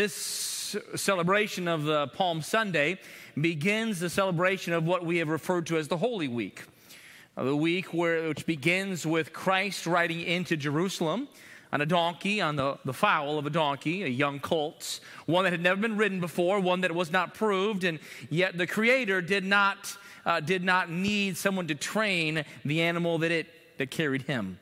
this celebration of the Palm Sunday begins the celebration of what we have referred to as the Holy Week. Uh, the week where, which begins with Christ riding into Jerusalem on a donkey, on the, the foal of a donkey, a young colt, one that had never been ridden before, one that was not proved, and yet the Creator did not, uh, did not need someone to train the animal that, it, that carried him.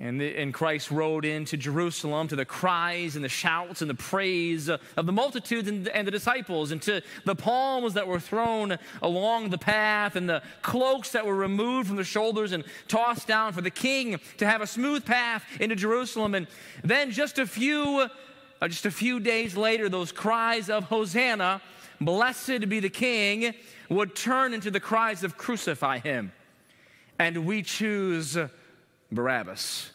And, the, and Christ rode into Jerusalem to the cries and the shouts and the praise of the multitudes and, and the disciples, and to the palms that were thrown along the path, and the cloaks that were removed from the shoulders and tossed down for the king to have a smooth path into Jerusalem. And then just a few, uh, just a few days later, those cries of Hosanna, blessed be the king, would turn into the cries of crucify him. And we choose Barabbas.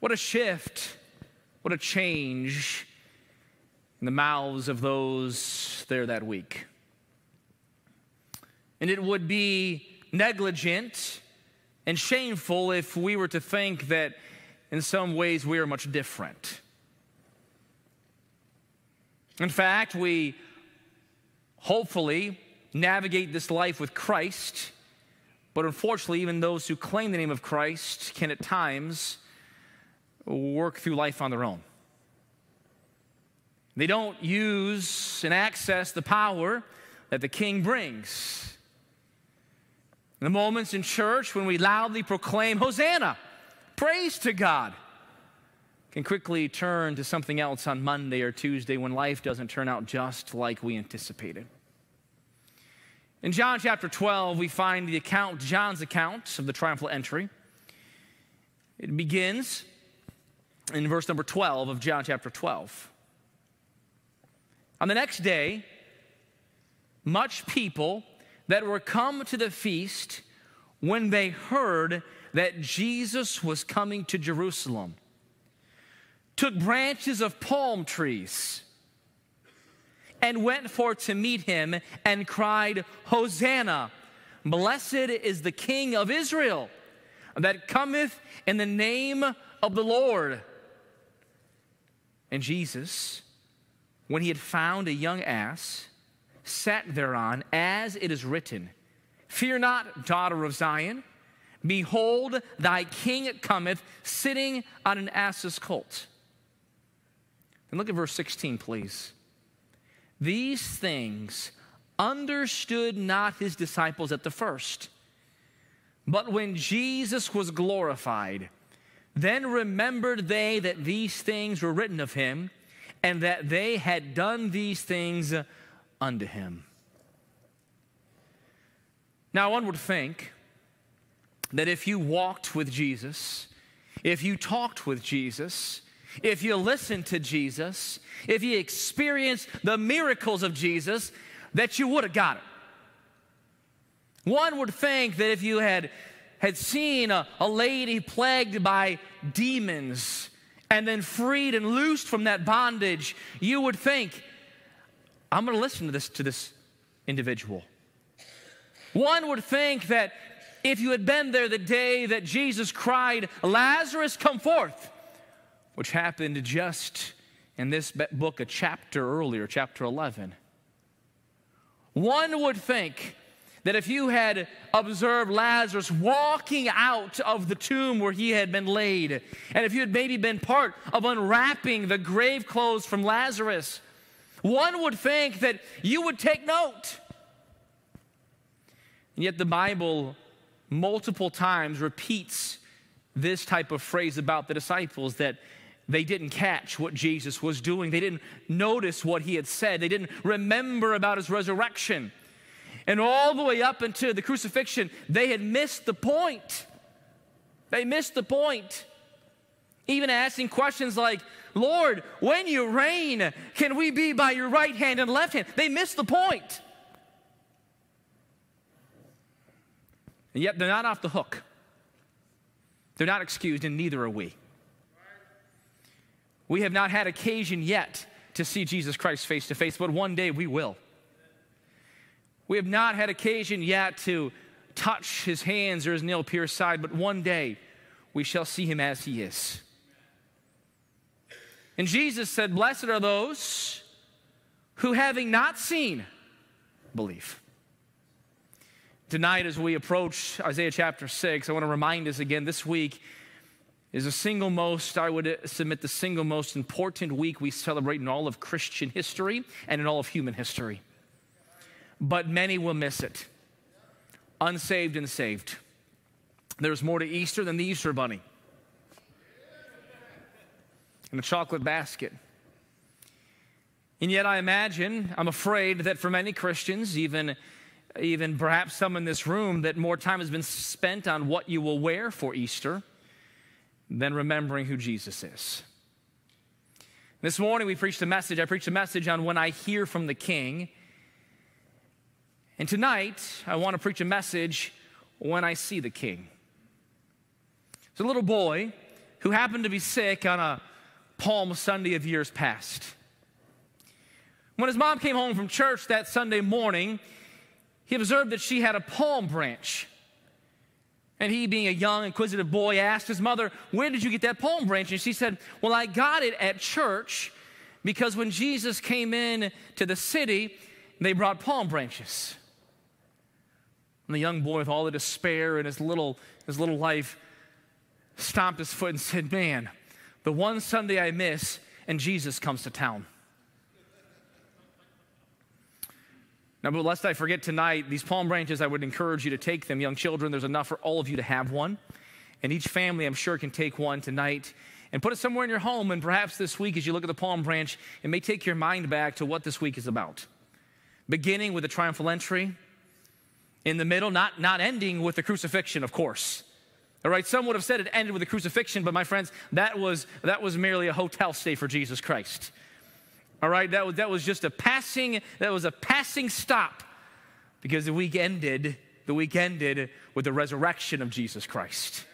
What a shift, what a change in the mouths of those there that week. And it would be negligent and shameful if we were to think that in some ways we are much different. In fact, we hopefully navigate this life with Christ but unfortunately, even those who claim the name of Christ can at times work through life on their own. They don't use and access the power that the King brings. In the moments in church when we loudly proclaim, Hosanna, praise to God, can quickly turn to something else on Monday or Tuesday when life doesn't turn out just like we anticipated. In John chapter 12, we find the account, John's account of the triumphal entry. It begins in verse number 12 of John chapter 12. On the next day, much people that were come to the feast when they heard that Jesus was coming to Jerusalem took branches of palm trees and went forth to meet him and cried, Hosanna! Blessed is the King of Israel that cometh in the name of the Lord. And Jesus, when he had found a young ass, sat thereon, as it is written Fear not, daughter of Zion. Behold, thy king cometh sitting on an ass's colt. And look at verse 16, please. These things understood not his disciples at the first. But when Jesus was glorified, then remembered they that these things were written of him, and that they had done these things unto him. Now, one would think that if you walked with Jesus, if you talked with Jesus, if you listen to Jesus, if you experience the miracles of Jesus, that you would have got it. One would think that if you had, had seen a, a lady plagued by demons and then freed and loosed from that bondage, you would think, I'm going to listen to this, to this individual. One would think that if you had been there the day that Jesus cried, Lazarus, come forth, which happened just in this book a chapter earlier, chapter 11. One would think that if you had observed Lazarus walking out of the tomb where he had been laid, and if you had maybe been part of unwrapping the grave clothes from Lazarus, one would think that you would take note. And yet the Bible multiple times repeats this type of phrase about the disciples that they didn't catch what Jesus was doing. They didn't notice what he had said. They didn't remember about his resurrection. And all the way up into the crucifixion, they had missed the point. They missed the point. Even asking questions like, Lord, when you reign, can we be by your right hand and left hand? They missed the point. And yet they're not off the hook. They're not excused, and neither are we. We have not had occasion yet to see Jesus Christ face to face, but one day we will. We have not had occasion yet to touch his hands or his nail pierced side, but one day we shall see him as he is. And Jesus said, Blessed are those who, having not seen, believe. Tonight, as we approach Isaiah chapter 6, I want to remind us again this week is the single most, I would submit, the single most important week we celebrate in all of Christian history and in all of human history. But many will miss it, unsaved and saved. There's more to Easter than the Easter bunny and a chocolate basket. And yet, I imagine, I'm afraid that for many Christians, even, even perhaps some in this room, that more time has been spent on what you will wear for Easter than remembering who Jesus is. This morning, we preached a message. I preached a message on when I hear from the King. And tonight, I want to preach a message when I see the King. It's a little boy who happened to be sick on a Palm Sunday of years past. When his mom came home from church that Sunday morning, he observed that she had a palm branch. And he, being a young, inquisitive boy, asked his mother, Where did you get that palm branch? And she said, Well, I got it at church because when Jesus came in to the city, they brought palm branches. And the young boy, with all the despair in his little, his little life, stomped his foot and said, Man, the one Sunday I miss, and Jesus comes to town. Now, but lest I forget tonight, these palm branches, I would encourage you to take them. Young children, there's enough for all of you to have one. And each family, I'm sure, can take one tonight and put it somewhere in your home. And perhaps this week, as you look at the palm branch, it may take your mind back to what this week is about. Beginning with the triumphal entry, in the middle, not, not ending with the crucifixion, of course. All right, some would have said it ended with the crucifixion, but my friends, that was, that was merely a hotel stay for Jesus Christ. All right, that was, that was just a passing, that was a passing stop because the week ended, the week ended with the resurrection of Jesus Christ.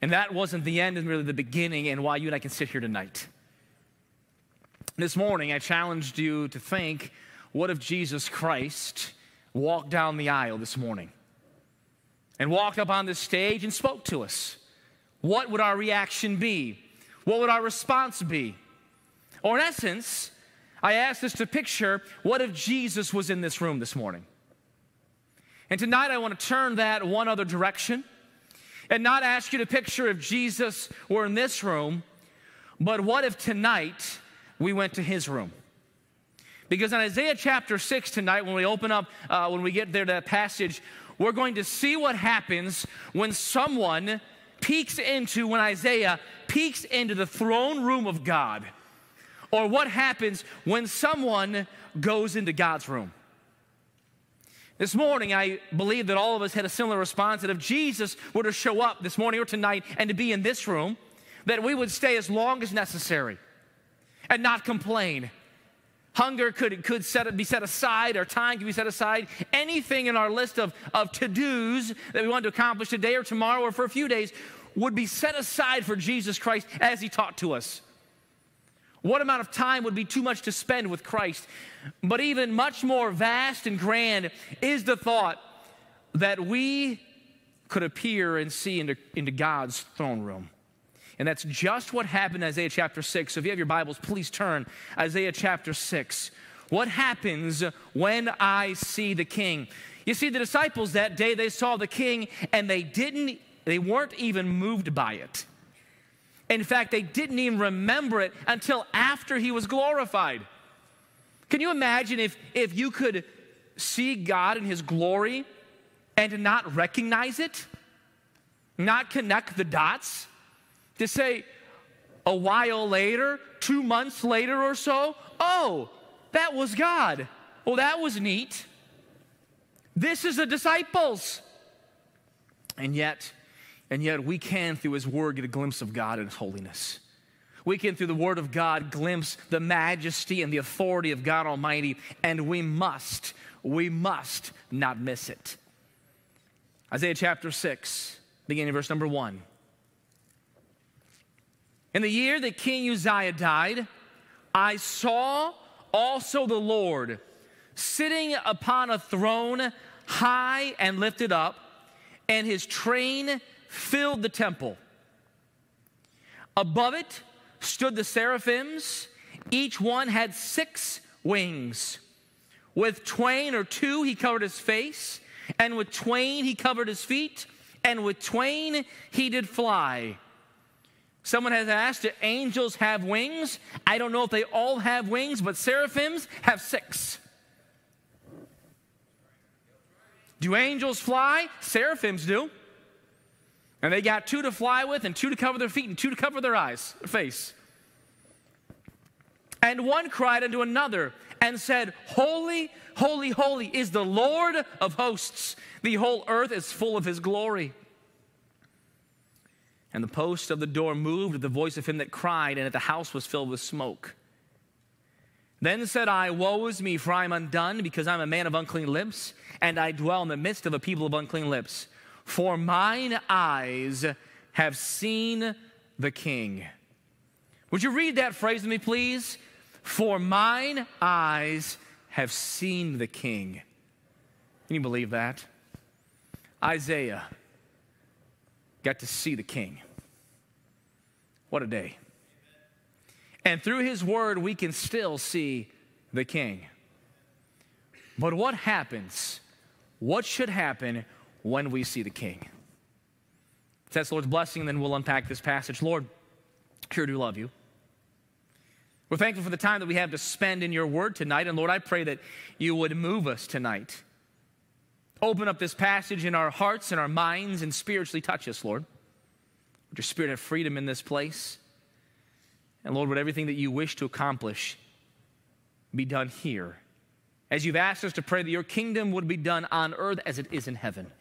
And that wasn't the end, and really the beginning, and why you and I can sit here tonight. This morning, I challenged you to think what if Jesus Christ walked down the aisle this morning? and walked up on this stage and spoke to us, what would our reaction be? What would our response be? Or, in essence, I asked us to picture what if Jesus was in this room this morning? And tonight I want to turn that one other direction and not ask you to picture if Jesus were in this room, but what if tonight we went to his room? Because in Isaiah chapter 6 tonight, when we open up, uh, when we get there to that passage, we're going to see what happens when someone peeks into, when Isaiah peeks into the throne room of God, or what happens when someone goes into God's room. This morning, I believe that all of us had a similar response that if Jesus were to show up this morning or tonight and to be in this room, that we would stay as long as necessary and not complain Hunger could, could set, be set aside, or time could be set aside. Anything in our list of, of to dos that we want to accomplish today or tomorrow or for a few days would be set aside for Jesus Christ as He taught to us. What amount of time would be too much to spend with Christ? But even much more vast and grand is the thought that we could appear and see into, into God's throne room. And that's just what happened in Isaiah chapter 6. So if you have your Bibles, please turn Isaiah chapter 6. What happens when I see the king? You see, the disciples that day, they saw the king and they didn't, they weren't even moved by it. In fact, they didn't even remember it until after he was glorified. Can you imagine if, if you could see God in his glory and not recognize it? Not connect the dots? To say a while later, two months later or so, oh, that was God. Well, that was neat. This is the disciples. And yet, and yet we can, through His Word, get a glimpse of God and His holiness. We can, through the Word of God, glimpse the majesty and the authority of God Almighty, and we must, we must not miss it. Isaiah chapter 6, beginning verse number 1. In the year that King Uzziah died, I saw also the Lord sitting upon a throne high and lifted up, and his train filled the temple. Above it stood the seraphims. Each one had six wings. With twain or two, he covered his face, and with twain, he covered his feet, and with twain, he did fly. Someone has asked, do angels have wings? I don't know if they all have wings, but seraphims have six. Do angels fly? Seraphims do. And they got two to fly with, and two to cover their feet, and two to cover their eyes, their face. And one cried unto another and said, Holy, holy, holy is the Lord of hosts. The whole earth is full of his glory. And the post of the door moved at the voice of him that cried, and at the house was filled with smoke. Then said I, Woe is me, for I am undone, because I'm a man of unclean lips, and I dwell in the midst of a people of unclean lips. For mine eyes have seen the King. Would you read that phrase to me, please? For mine eyes have seen the King. Can you believe that? Isaiah got to see the King. What a day. And through his word, we can still see the King. But what happens? What should happen when we see the King? That's the Lord's blessing, and then we'll unpack this passage. Lord, sure do love you. We're thankful for the time that we have to spend in your word tonight. And Lord, I pray that you would move us tonight. Open up this passage in our hearts and our minds and spiritually touch us, Lord. Would your spirit have freedom in this place? And Lord, would everything that you wish to accomplish be done here? As you've asked us to pray that your kingdom would be done on earth as it is in heaven.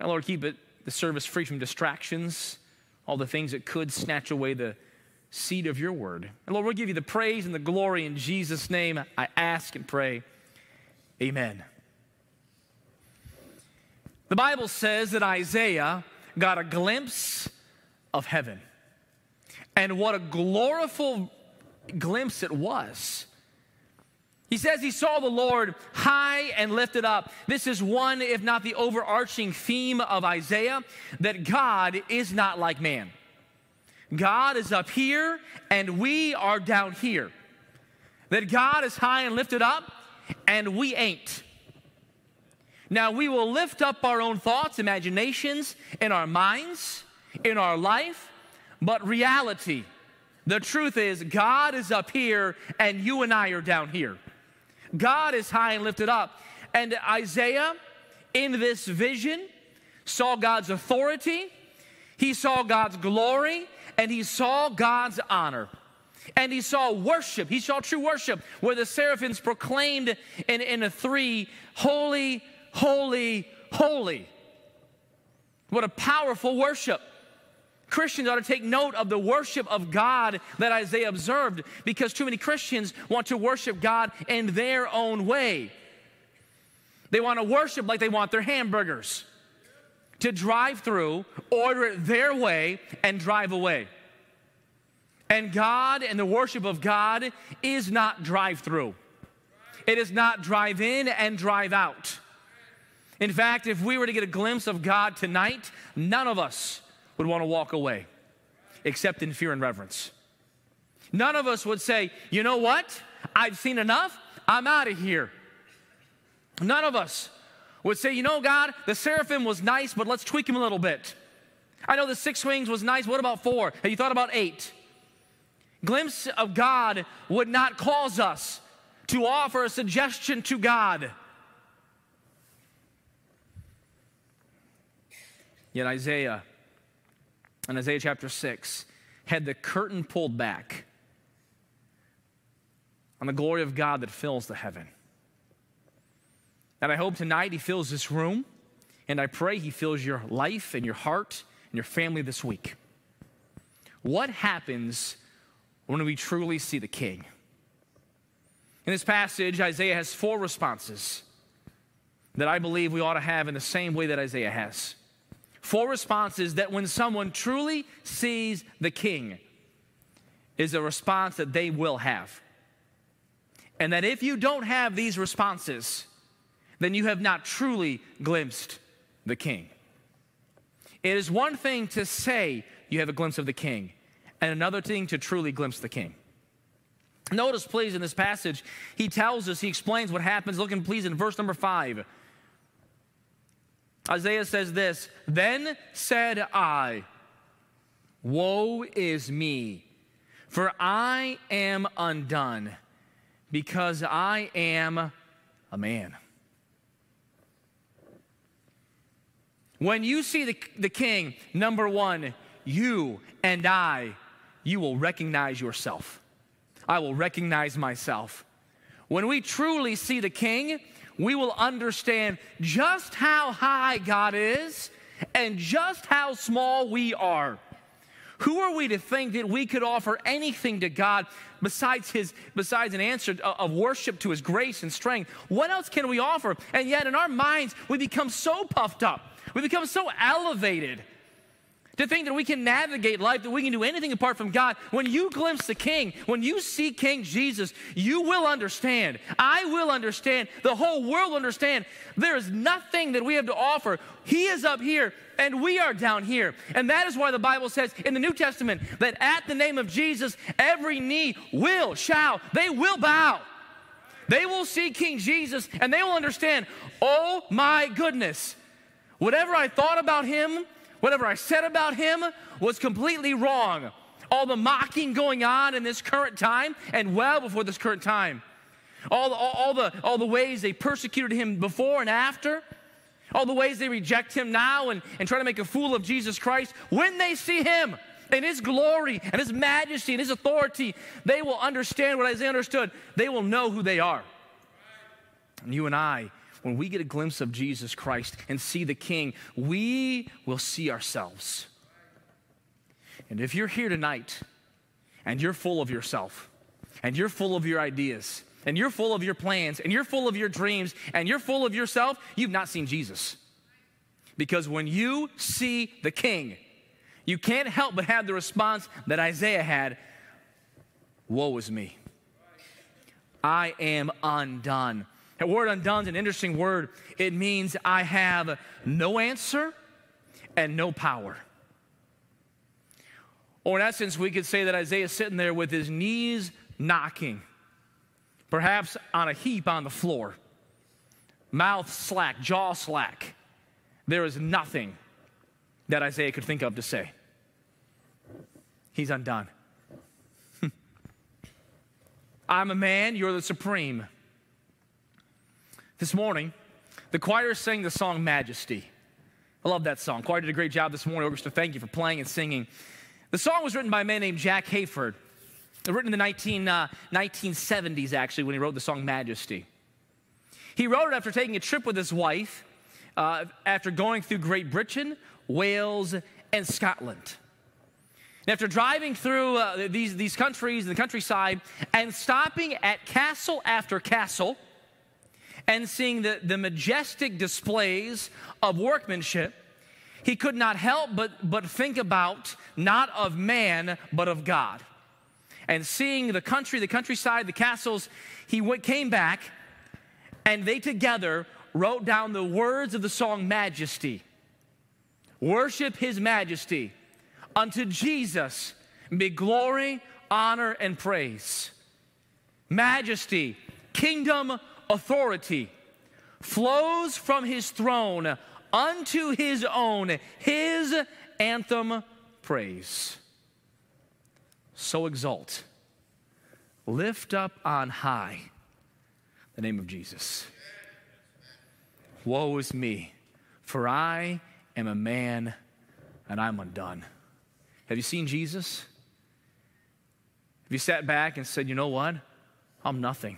And Lord, keep it the service free from distractions, all the things that could snatch away the seed of your word. And Lord, we'll give you the praise and the glory in Jesus' name. I ask and pray. Amen. The Bible says that Isaiah got a glimpse of heaven. And what a gloriful glimpse it was. He says he saw the Lord high and lifted up. This is one, if not the overarching theme of Isaiah, that God is not like man. God is up here and we are down here. That God is high and lifted up and we ain't. Now, we will lift up our own thoughts, imaginations in our minds, in our life, but reality, the truth is, God is up here and you and I are down here. God is high and lifted up. And Isaiah, in this vision, saw God's authority, he saw God's glory, and he saw God's honor. And he saw worship. He saw true worship where the seraphims proclaimed in, in a three holy, holy, holy. What a powerful worship. Christians ought to take note of the worship of God that Isaiah observed because too many Christians want to worship God in their own way. They want to worship like they want their hamburgers to drive through, order it their way, and drive away. And God and the worship of God is not drive through, it is not drive in and drive out. In fact, if we were to get a glimpse of God tonight, none of us would want to walk away except in fear and reverence. None of us would say, you know what? I've seen enough. I'm out of here. None of us would say, you know, God, the seraphim was nice, but let's tweak him a little bit. I know the six wings was nice. What about four? Have you thought about eight? Glimpse of God would not cause us to offer a suggestion to God. Yet Isaiah, in Isaiah chapter 6, had the curtain pulled back on the glory of God that fills the heaven. And I hope tonight He fills this room, and I pray He fills your life and your heart and your family this week. What happens when we truly see the King? In this passage, Isaiah has four responses that I believe we ought to have in the same way that Isaiah has. Four responses that when someone truly sees the King, is a response that they will have. And that if you don't have these responses, then you have not truly glimpsed the king. It is one thing to say you have a glimpse of the king, and another thing to truly glimpse the king. Notice, please, in this passage, he tells us, he explains what happens. Looking, please, in verse number five. Isaiah says this Then said I, Woe is me, for I am undone, because I am a man. When you see the, the king, number one, you and I, you will recognize yourself. I will recognize myself. When we truly see the king, we will understand just how high God is and just how small we are. Who are we to think that we could offer anything to God besides his besides an answer of worship to his grace and strength? What else can we offer? And yet in our minds we become so puffed up. We become so elevated to think that we can navigate life, that we can do anything apart from God. When you glimpse the King, when you see King Jesus, you will understand. I will understand. The whole world will understand. There is nothing that we have to offer. He is up here and we are down here. And that is why the Bible says in the New Testament that at the name of Jesus, every knee will, shall, they will bow. They will see King Jesus and they will understand, oh my goodness, whatever I thought about him, Whatever I said about him was completely wrong. All the mocking going on in this current time and well before this current time. All, all, all, the, all the ways they persecuted him before and after. All the ways they reject him now and, and try to make a fool of Jesus Christ. When they see him in his glory and his majesty and his authority, they will understand what Isaiah understood. They will know who they are. And you and I when we get a glimpse of Jesus Christ and see the King, we will see ourselves. And if you're here tonight and you're full of yourself, and you're full of your ideas, and you're full of your plans, and you're full of your dreams, and you're full of yourself, you've not seen Jesus. Because when you see the King, you can't help but have the response that Isaiah had Woe is me. I am undone. That word undone is an interesting word. It means I have no answer and no power. Or in essence, we could say that Isaiah is sitting there with his knees knocking, perhaps on a heap on the floor, mouth slack, jaw slack. There is nothing that Isaiah could think of to say. He's undone. I'm a man, you're the supreme. This morning, the choir sang the song Majesty. I love that song. Choir did a great job this morning. Orchestra, thank you for playing and singing. The song was written by a man named Jack Hayford. Written in the 19, uh, 1970s, actually, when he wrote the song Majesty. He wrote it after taking a trip with his wife, uh, after going through Great Britain, Wales, and Scotland. And after driving through uh, these, these countries, the countryside, and stopping at castle after castle, and seeing the, the majestic displays of workmanship, he could not help but, but think about not of man, but of God. And seeing the country, the countryside, the castles, he went, came back and they together wrote down the words of the song Majesty. Worship his majesty. Unto Jesus be glory, honor, and praise. Majesty, kingdom, authority flows from his throne unto his own, his anthem praise. So exalt, lift up on high the name of Jesus. Woe is me, for I am a man and I'm undone. Have you seen Jesus? Have you sat back and said, you know what? I'm nothing.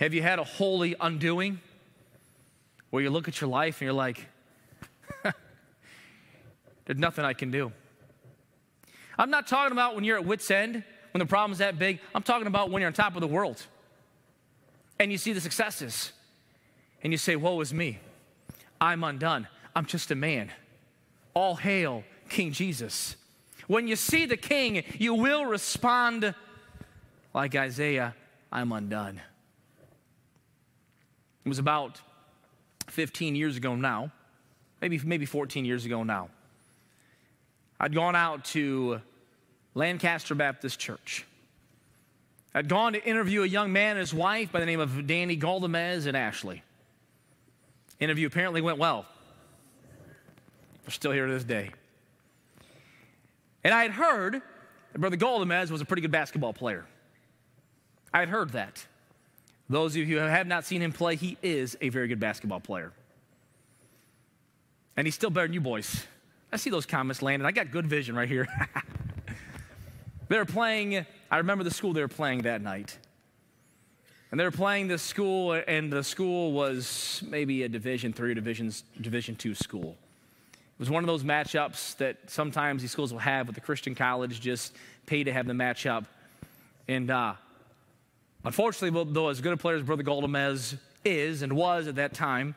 Have you had a holy undoing where you look at your life and you're like, there's nothing I can do? I'm not talking about when you're at wits' end, when the problem's that big. I'm talking about when you're on top of the world and you see the successes and you say, Woe is me. I'm undone. I'm just a man. All hail King Jesus. When you see the king, you will respond like Isaiah, I'm undone. It was about 15 years ago now, maybe, maybe 14 years ago now. I'd gone out to Lancaster Baptist Church. I'd gone to interview a young man and his wife by the name of Danny Galdamez and Ashley. Interview apparently went well. They're still here to this day. And I had heard that Brother Galdamez was a pretty good basketball player. I had heard that. Those of you who have not seen him play, he is a very good basketball player. And he's still better than you boys. I see those comments landing. I got good vision right here. they were playing, I remember the school they were playing that night. And they were playing this school, and the school was maybe a Division three or Division, Division two school. It was one of those matchups that sometimes these schools will have with the Christian college, just pay to have the matchup. And uh, unfortunately, though as good a player as Brother Galdamez is and was at that time,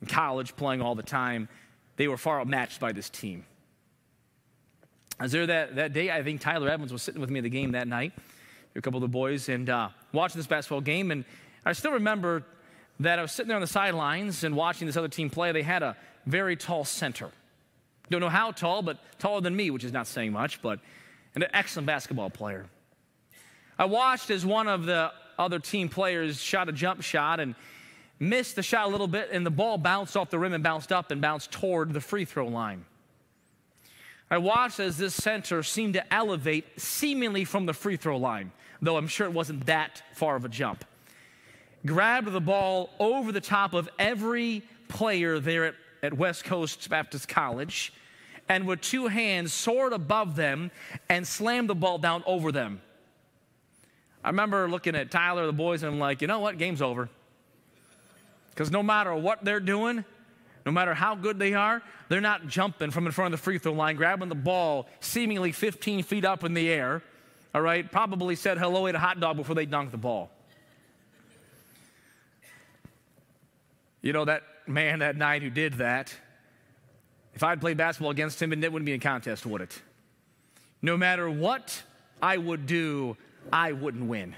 in college playing all the time, they were far outmatched by this team. I was there that, that day. I think Tyler Evans was sitting with me at the game that night, a couple of the boys, and uh, watching this basketball game. And I still remember that I was sitting there on the sidelines and watching this other team play. They had a very tall center. Don't know how tall, but taller than me, which is not saying much, but an excellent basketball player. I watched as one of the other team players shot a jump shot, and missed the shot a little bit, and the ball bounced off the rim and bounced up and bounced toward the free throw line. I watched as this center seemed to elevate seemingly from the free throw line, though I'm sure it wasn't that far of a jump. Grabbed the ball over the top of every player there at, at West Coast Baptist College, and with two hands soared above them and slammed the ball down over them. I remember looking at Tyler, the boys, and I'm like, you know what? Game's over. Because no matter what they're doing, no matter how good they are, they're not jumping from in front of the free throw line, grabbing the ball seemingly 15 feet up in the air. All right, probably said hello, ate a hot dog before they dunked the ball. You know, that man that night who did that, if I'd played basketball against him, it wouldn't be a contest, would it? No matter what I would do, I wouldn't win.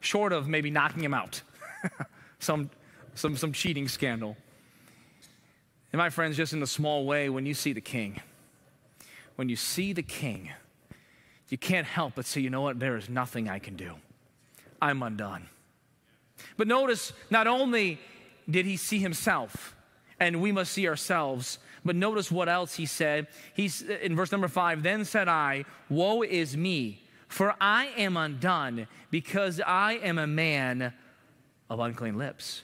Short of maybe knocking him out. Some some, some cheating scandal. And my friends, just in a small way, when you see the king, when you see the king, you can't help but say, you know what, there is nothing I can do. I'm undone. But notice, not only did he see himself, and we must see ourselves, but notice what else he said. He's in verse number five, then said I, Woe is me, for I am undone, because I am a man of unclean lips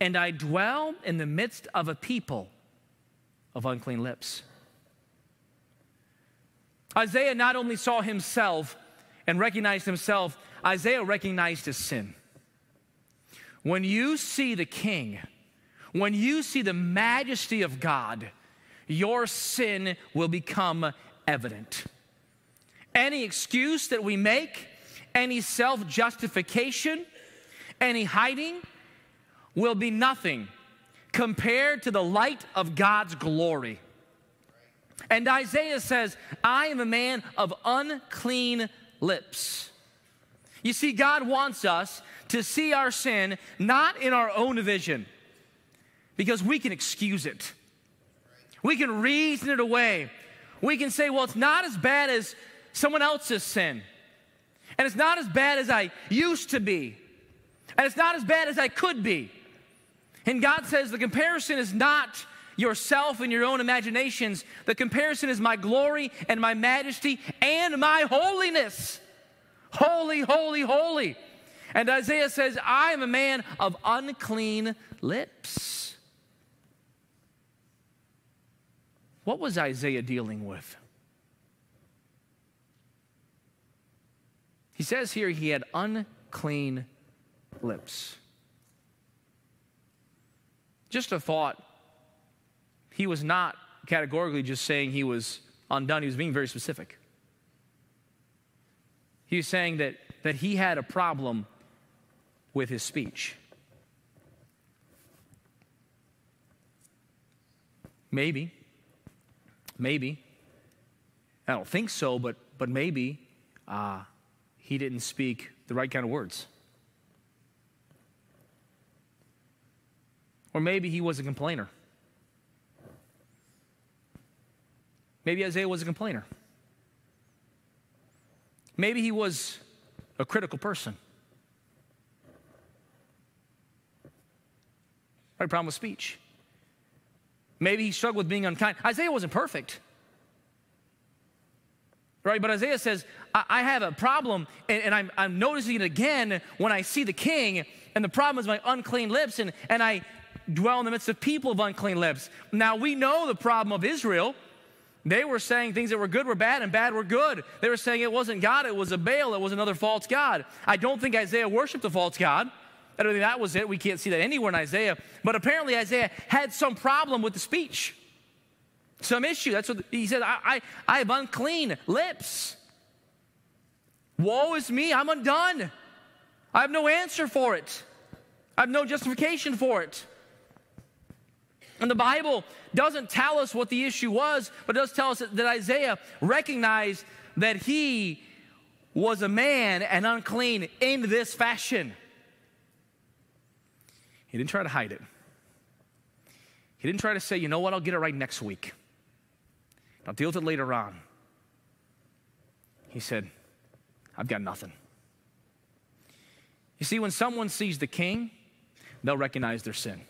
and I dwell in the midst of a people of unclean lips. Isaiah not only saw himself and recognized himself, Isaiah recognized his sin. When you see the king, when you see the majesty of God, your sin will become evident. Any excuse that we make, any self justification, any hiding, will be nothing compared to the light of God's glory. And Isaiah says, I am a man of unclean lips. You see, God wants us to see our sin not in our own vision, because we can excuse it. We can reason it away. We can say, well, it's not as bad as someone else's sin. And it's not as bad as I used to be. And it's not as bad as I could be. And God says the comparison is not yourself and your own imaginations. The comparison is my glory and my majesty and my holiness. Holy, holy, holy. And Isaiah says, I am a man of unclean lips. What was Isaiah dealing with? He says here he had unclean lips. Just a thought. He was not categorically just saying he was undone, he was being very specific. He was saying that, that he had a problem with his speech. Maybe. Maybe. I don't think so, but, but maybe uh, he didn't speak the right kind of words. Or maybe he was a complainer. Maybe Isaiah was a complainer. Maybe he was a critical person. Right, problem with speech. Maybe he struggled with being unkind. Isaiah wasn't perfect. Right? But Isaiah says, I, I have a problem, and, and I'm, I'm noticing it again when I see the king, and the problem is my unclean lips, and, and I dwell in the midst of people of unclean lips. Now, we know the problem of Israel. They were saying things that were good were bad and bad were good. They were saying it wasn't God, it was a Baal, it was another false God. I don't think Isaiah worshiped a false God. I don't think that was it. We can't see that anywhere in Isaiah. But apparently, Isaiah had some problem with the speech, some issue. That's what he said. I, I, I have unclean lips. Woe is me, I'm undone. I have no answer for it, I have no justification for it. And the Bible doesn't tell us what the issue was, but it does tell us that Isaiah recognized that he was a man and unclean in this fashion. He didn't try to hide it. He didn't try to say, you know what, I'll get it right next week. I'll deal with it later on. He said, I've got nothing. You see, when someone sees the king, they'll recognize their sin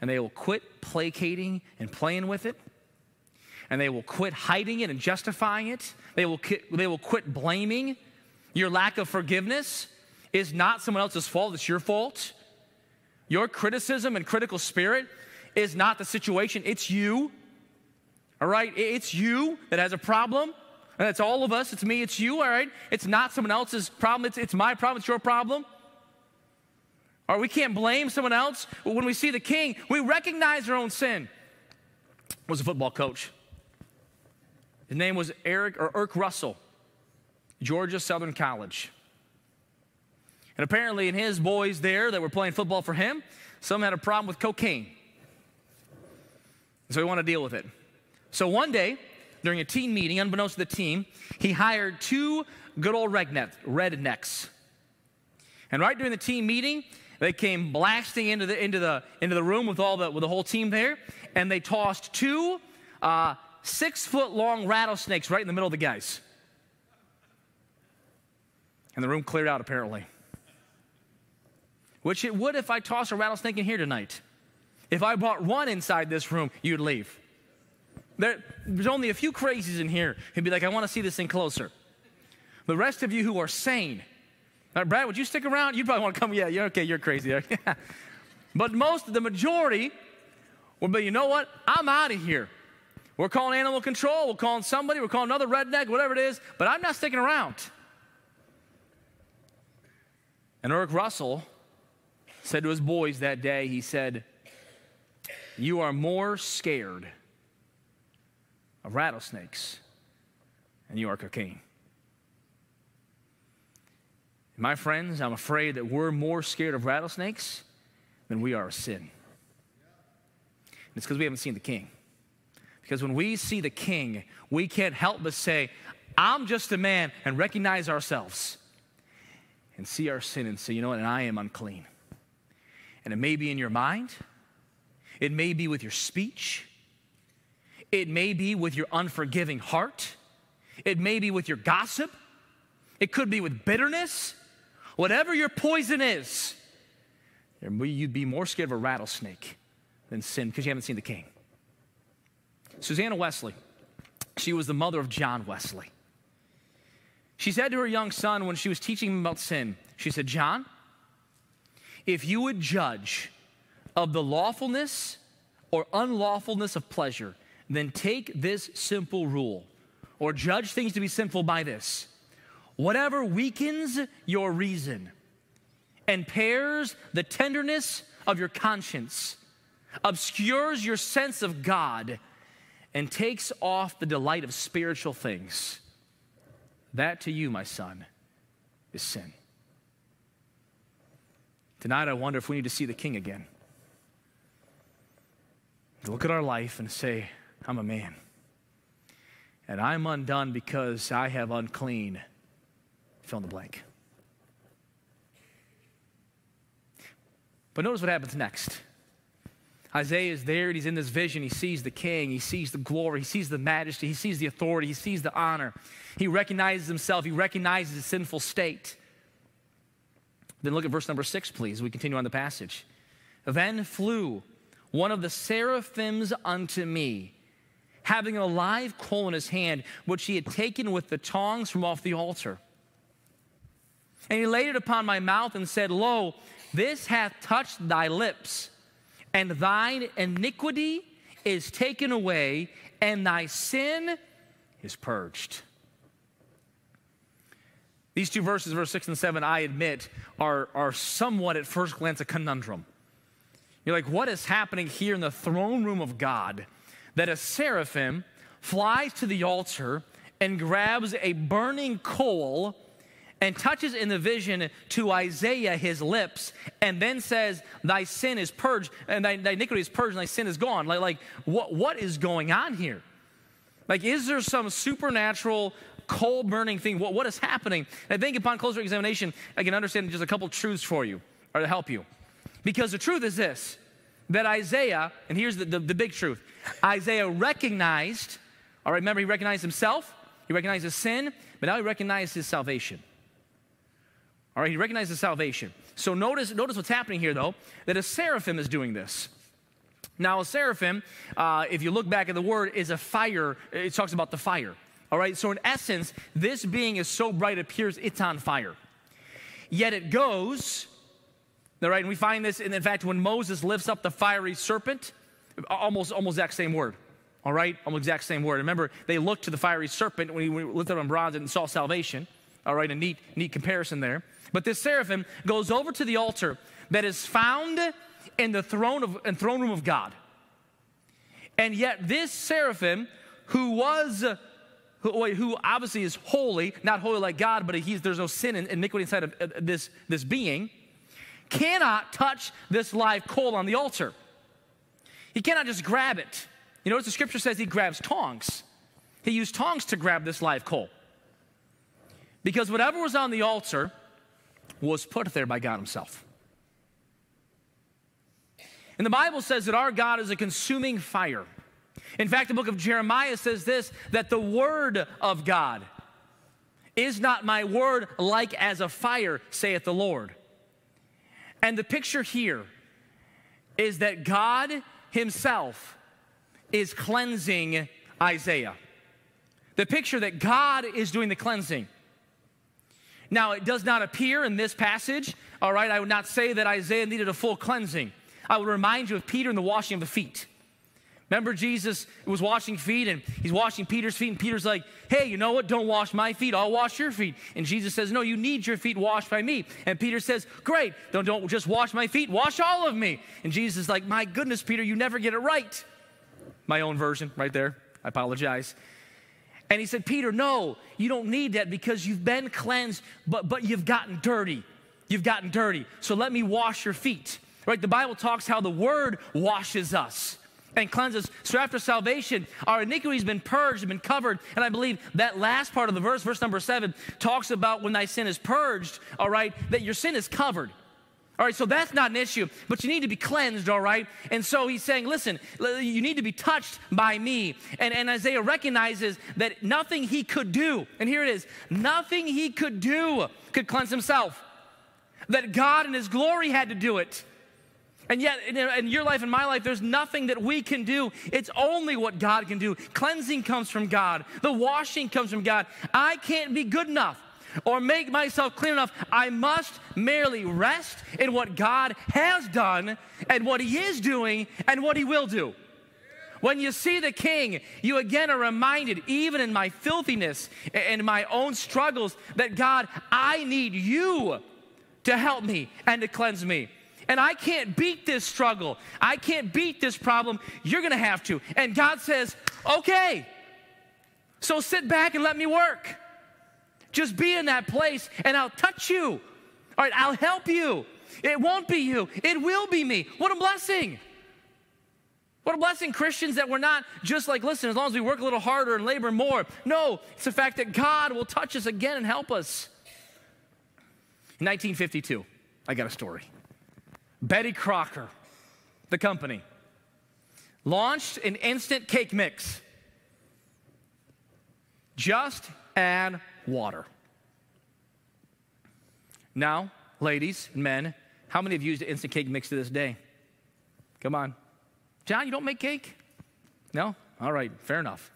and they will quit placating and playing with it. And they will quit hiding it and justifying it. They will, they will quit blaming. Your lack of forgiveness is not someone else's fault, it's your fault. Your criticism and critical spirit is not the situation, it's you. All right? It's you that has a problem. And it's all of us. It's me, it's you, all right? It's not someone else's problem. It's, it's my problem, it's your problem. Or we can't blame someone else. When we see the king, we recognize our own sin. Was a football coach. His name was Eric or Erk Russell, Georgia Southern College. And apparently, in his boys there that were playing football for him, some had a problem with cocaine. So he wanted to deal with it. So one day, during a team meeting, unbeknownst to the team, he hired two good old rednecks. And right during the team meeting, they came blasting into the, into the, into the room with, all the, with the whole team there, and they tossed two uh, six foot long rattlesnakes right in the middle of the guys. And the room cleared out, apparently. Which it would if I tossed a rattlesnake in here tonight. If I brought one inside this room, you'd leave. There, there's only a few crazies in here who'd be like, I want to see this thing closer. The rest of you who are sane, Right, Brad, would you stick around? You probably want to come. Yeah, you're okay. You're crazy. but most, of the majority will be, you know what? I'm out of here. We're calling animal control. We're calling somebody. We're calling another redneck, whatever it is. But I'm not sticking around. And Eric Russell said to his boys that day, he said, You are more scared of rattlesnakes and you are cocaine. My friends, I'm afraid that we're more scared of rattlesnakes than we are of sin. And it's because we haven't seen the king. Because when we see the king, we can't help but say, I'm just a man, and recognize ourselves and see our sin and say, you know what, and I am unclean. And it may be in your mind, it may be with your speech, it may be with your unforgiving heart, it may be with your gossip, it could be with bitterness, Whatever your poison is, you'd be more scared of a rattlesnake than sin because you haven't seen the king. Susanna Wesley, she was the mother of John Wesley. She said to her young son when she was teaching him about sin, she said, John, if you would judge of the lawfulness or unlawfulness of pleasure, then take this simple rule, or judge things to be sinful by this whatever weakens your reason, and impairs the tenderness of your conscience, obscures your sense of God, and takes off the delight of spiritual things, that to you, my son, is sin. Tonight, I wonder if we need to see the king again. Look at our life and say, I'm a man. And I'm undone because I have unclean fill in the blank. But notice what happens next. Isaiah is there and he's in this vision. He sees the king, he sees the glory, he sees the majesty, he sees the authority, he sees the honor. He recognizes himself, he recognizes his sinful state. Then look at verse number six, please. We continue on the passage. Then flew one of the seraphims unto me, having a live coal in his hand, which he had taken with the tongs from off the altar. And he laid it upon my mouth and said, Lo, this hath touched thy lips, and thine iniquity is taken away, and thy sin is purged. These two verses, verse 6 and 7, I admit, are, are somewhat at first glance a conundrum. You're like, what is happening here in the throne room of God that a seraphim flies to the altar and grabs a burning coal and touches in the vision to Isaiah his lips and then says, Thy sin is purged, and thy, thy iniquity is purged, and thy sin is gone. Like, like what, what is going on here? Like, is there some supernatural coal burning thing? What, what is happening? I think upon closer examination, I can understand just a couple truths for you or to help you. Because the truth is this that Isaiah, and here's the, the, the big truth Isaiah recognized, all right, remember, he recognized himself, he recognized his sin, but now he recognized his salvation. All right, he recognizes salvation. So notice, notice what's happening here, though, that a seraphim is doing this. Now, a seraphim, uh, if you look back at the word, is a fire. It talks about the fire. All right, so in essence, this being is so bright it appears it's on fire. Yet it goes, all right, and we find this, in, in fact, when Moses lifts up the fiery serpent, almost, almost exact same word. All right, almost exact same word. Remember, they looked to the fiery serpent when he lifted up on bronze and saw salvation. All right, a neat, neat comparison there. But this seraphim goes over to the altar that is found in the throne, of, in throne room of God. And yet, this seraphim, who was, who, who obviously is holy, not holy like God, but he's, there's no sin and iniquity inside of this, this being, cannot touch this live coal on the altar. He cannot just grab it. You notice the scripture says he grabs tongs. He used tongs to grab this live coal. Because whatever was on the altar was put there by God Himself. And the Bible says that our God is a consuming fire. In fact, the book of Jeremiah says this that the word of God is not my word like as a fire, saith the Lord. And the picture here is that God Himself is cleansing Isaiah. The picture that God is doing the cleansing. Now, it does not appear in this passage, all right? I would not say that Isaiah needed a full cleansing. I would remind you of Peter and the washing of the feet. Remember, Jesus was washing feet and he's washing Peter's feet, and Peter's like, Hey, you know what? Don't wash my feet. I'll wash your feet. And Jesus says, No, you need your feet washed by me. And Peter says, Great. Don't, don't just wash my feet, wash all of me. And Jesus is like, My goodness, Peter, you never get it right. My own version right there. I apologize. And he said, Peter, no, you don't need that because you've been cleansed, but, but you've gotten dirty. You've gotten dirty. So let me wash your feet. Right? The Bible talks how the word washes us and cleanses. So after salvation, our iniquity has been purged, been covered. And I believe that last part of the verse, verse number seven, talks about when thy sin is purged, all right, that your sin is covered. All right, so that's not an issue, but you need to be cleansed, all right? And so he's saying, listen, you need to be touched by me. And, and Isaiah recognizes that nothing he could do, and here it is, nothing he could do could cleanse himself. That God in his glory had to do it. And yet, in, your life and my life, there's nothing that we can do. It's only what God can do. Cleansing comes from God, the washing comes from God. I can't be good enough or make myself clean enough. I must merely rest in what God has done and what He is doing and what He will do. When you see the king, you again are reminded, even in my filthiness and my own struggles, that God, I need you to help me and to cleanse me. And I can't beat this struggle. I can't beat this problem. You're going to have to. And God says, okay, so sit back and let me work. Just be in that place and I'll touch you. All right, I'll help you. It won't be you, it will be me. What a blessing. What a blessing, Christians, that we're not just like, listen, as long as we work a little harder and labor more. No, it's the fact that God will touch us again and help us. In 1952, I got a story. Betty Crocker, the company, launched an instant cake mix. Just add water. Now, ladies and men, how many have used an instant cake mix to this day? Come on. John, you don't make cake? No? All right, fair enough.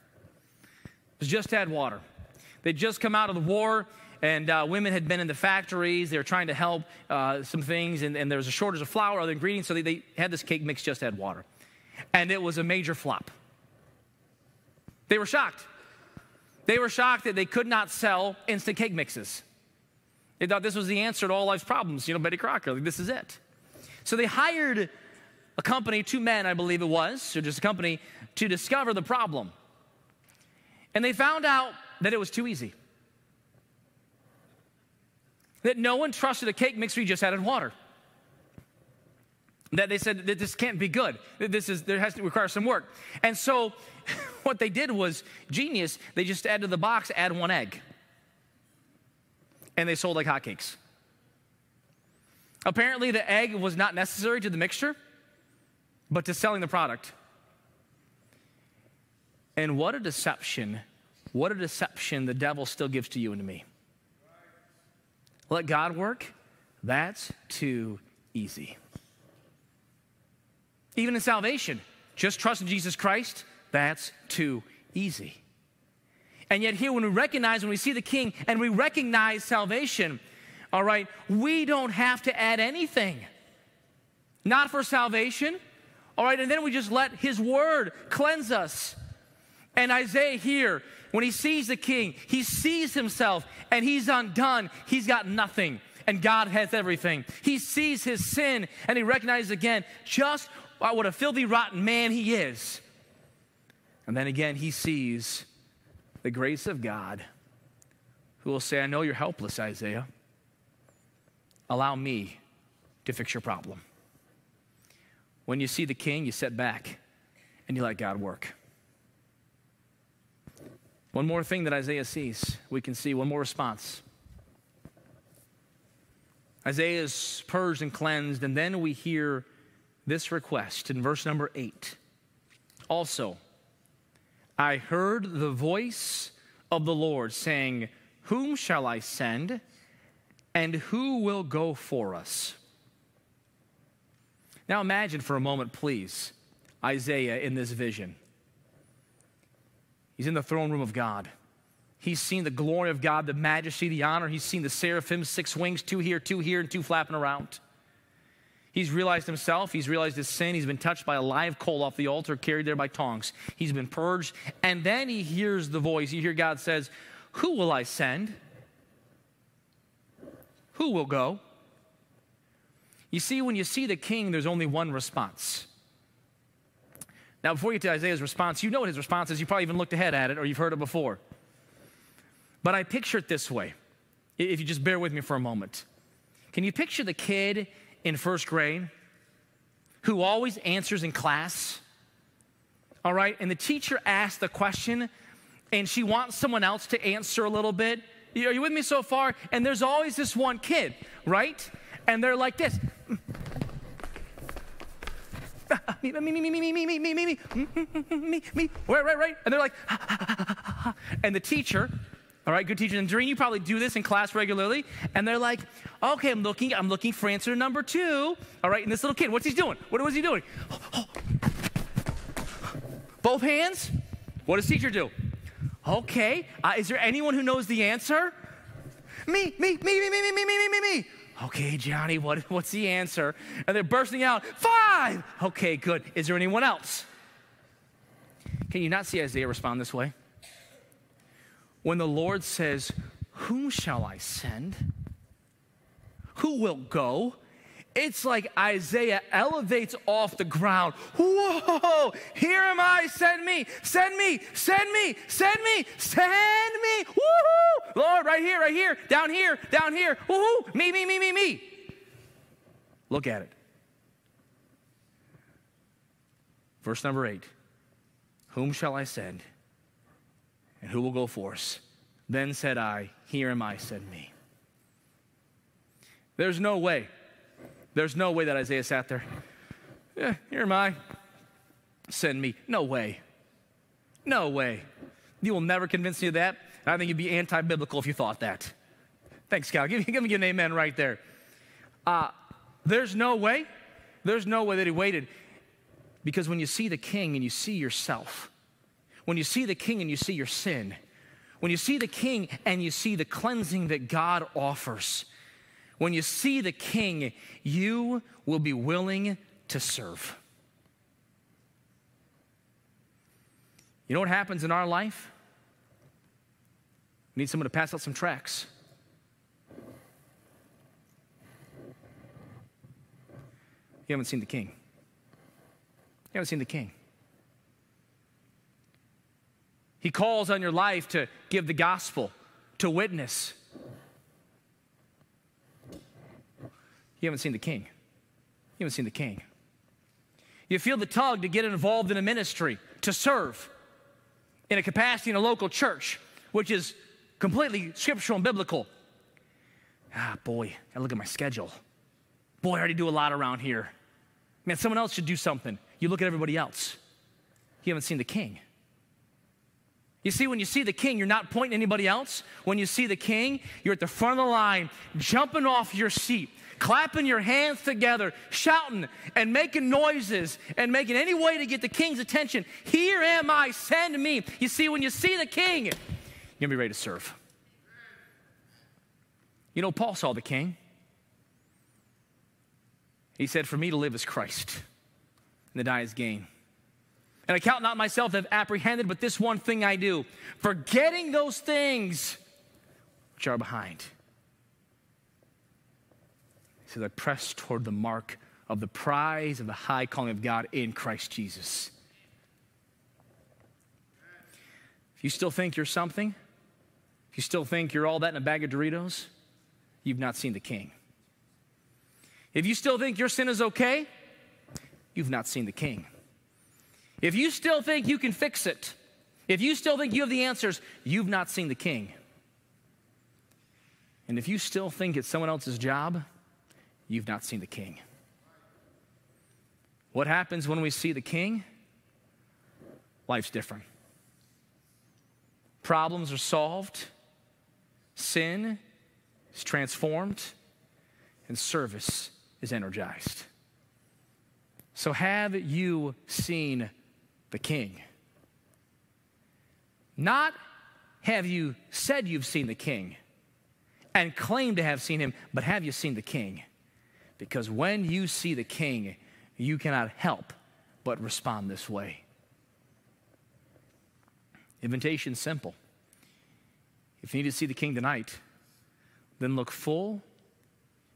Just add water. They'd just come out of the war, and uh, women had been in the factories. They were trying to help uh, some things, and, and, there was a shortage of flour, other ingredients, so they, they had this cake mix, just add water. And it was a major flop. They were shocked. They were shocked that they could not sell instant cake mixes. They thought this was the answer to all life's problems. You know, Betty Crocker, like, this is it. So they hired a company, two men, I believe it was, or just a company, to discover the problem. And they found out that it was too easy. That no one trusted a cake you just added water. That they said that this can't be good. That this is there has to require some work. And so what they did was genius. They just added to the box, add one egg. And they sold like hotcakes. Apparently, the egg was not necessary to the mixture, but to selling the product. And what a deception, what a deception the devil still gives to you and to me. Let God work? That's too easy. Even in salvation, just trust in Jesus Christ, that's too easy. And yet, here, when we recognize, when we see the King and we recognize salvation, all right, we don't have to add anything. Not for salvation, all right, and then we just let His Word cleanse us. And Isaiah here, when he sees the King, he sees himself and he's undone. He's got nothing, and God has everything. He sees his sin and he recognizes again just what a filthy, rotten man he is. And then again, he sees the grace of God who will say, I know you're helpless, Isaiah. Allow me to fix your problem. When you see the king, you sit back and you let God work. One more thing that Isaiah sees, we can see one more response. Isaiah is purged and cleansed, and then we hear this request in verse number eight. Also, I heard the voice of the Lord saying, Whom shall I send, and who will go for us? Now imagine for a moment, please, Isaiah in this vision. He's in the throne room of God. He's seen the glory of God, the majesty, the honor. He's seen the seraphim, six wings, two here, two here, and two flapping around. He's realized himself. He's realized his sin. He's been touched by a live coal off the altar, carried there by tongs. He's been purged. And then he hears the voice. You hear God says, Who will I send? Who will go? You see, when you see the king, there's only one response. Now, before you get to Isaiah's response, you know what his response is. You probably even looked ahead at it or you've heard it before. But I picture it this way, if you just bear with me for a moment. Can you picture the kid in first grade who always answers in class. All right, and the teacher asks the question and she wants someone else to answer a little bit. Are you with me so far? And there's always this one kid, right? And they're like this. Me, me, me, me, me, me, me, me, me, me, me, me, me, right, right, right. And they're like, and the teacher all right, good teachers. And Doreen, you probably do this in class regularly. And they're like, okay, I'm looking, I'm looking for answer number two. All right, and this little kid, what's he doing? What was he doing? Both hands. What does teacher do? Okay, uh, is there anyone who knows the answer? Me, me, me, me, me, me, me, me, me, me. Okay, Johnny, what, what's the answer? And they're bursting out, five. Okay, good. Is there anyone else? Can you not see Isaiah respond this way? when the Lord says, Whom shall I send? Who will go? It's like Isaiah elevates off the ground. Whoa, here am I, send me, send me, send me, send me, send me. Woohoo! Lord, right here, right here, down here, down here. Woohoo! Me, me, me, me, me. Look at it. Verse number eight Whom shall I send? and who will go for us? Then said I, Here am I, send me. There's no way. There's no way that Isaiah sat there. Yeah, here am I. send me. No way. No way. You will never convince me of that. I think you'd be anti biblical if you thought that. Thanks, Cal. Give, give me an amen right there. Uh, there's no way. There's no way that he waited. Because when you see the king and you see yourself, when you see the king and you see your sin, when you see the king and you see the cleansing that God offers, when you see the king, you will be willing to serve. You know what happens in our life? We need someone to pass out some tracts. You haven't seen the king. You haven't seen the king. He calls on your life to give the gospel, to witness. You haven't seen the king. You haven't seen the king. You feel the tug to get involved in a ministry, to serve in a capacity in a local church, which is completely scriptural and biblical. Ah, boy, I look at my schedule. Boy, I already do a lot around here. Man, someone else should do something. You look at everybody else. You haven't seen the king. You see, when you see the king, you're not pointing anybody else. When you see the king, you're at the front of the line, jumping off your seat, clapping your hands together, shouting and making noises and making any way to get the king's attention. Here am I, send me. You see, when you see the king, you're to be ready to serve. You know, Paul saw the king. He said, For me to live is Christ, and to die is gain. And I count not myself to have apprehended, but this one thing I do, forgetting those things which are behind. Says, I press toward the mark of the prize of the high calling of God in Christ Jesus. If you still think you're something, if you still think you're all that in a bag of Doritos, you've not seen the King. If you still think your sin is okay, you've not seen the King. If you still think you can fix it, if you still think you have the answers, you've not seen the king. And if you still think it's someone else's job, you've not seen the king. What happens when we see the king? Life's different. Problems are solved, sin is transformed, and service is energized. So, have you seen the king. Not have you said you've seen the king and claim to have seen him, but have you seen the king? Because when you see the king, you cannot help but respond this way. Invitation simple. If you need to see the king tonight, then look full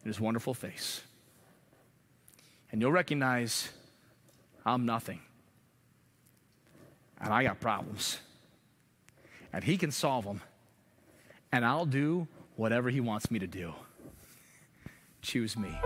in his wonderful face. And you'll recognize I'm nothing and I got problems. And He can solve them, and I'll do whatever He wants me to do. Choose me.